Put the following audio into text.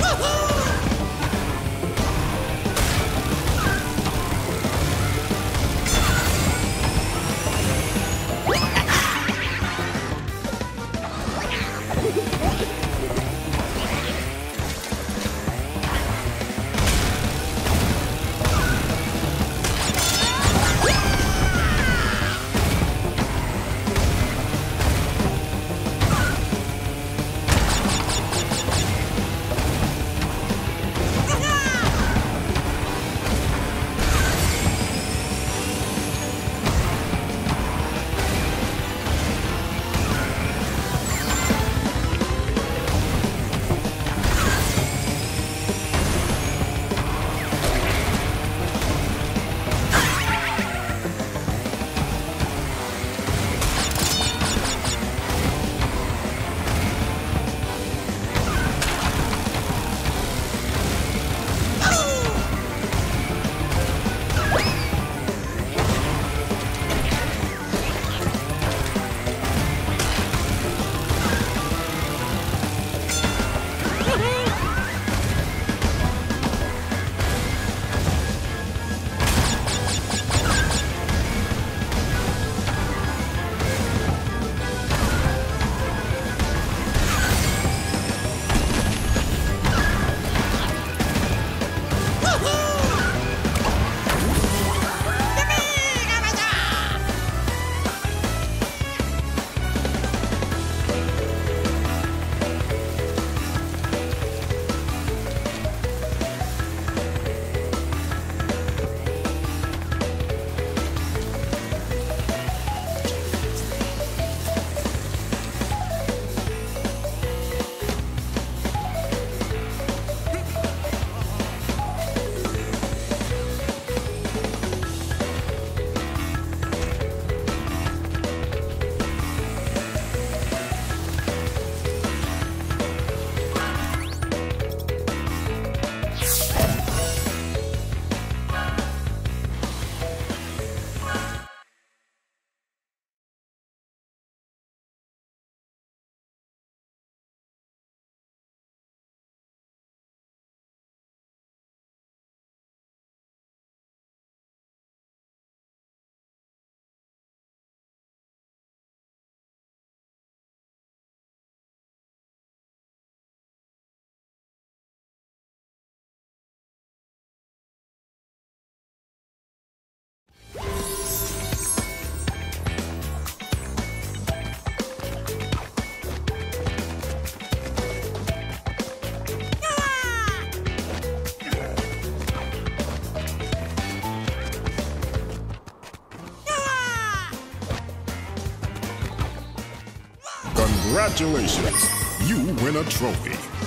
Woohoo! Congratulations! You win a trophy.